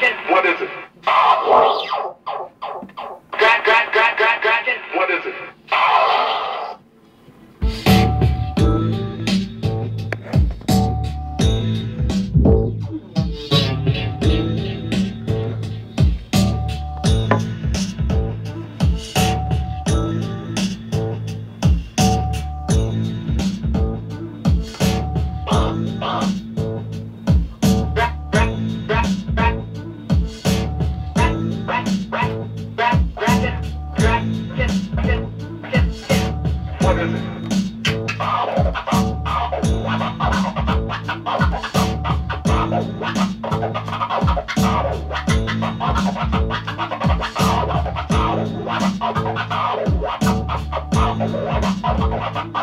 What is it?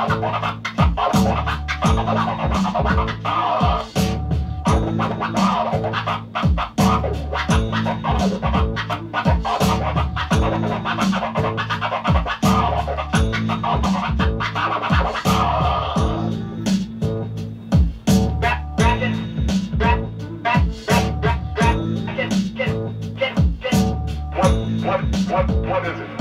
Thank you. What, what is it?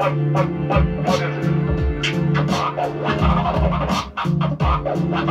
What, what, what, what is it? What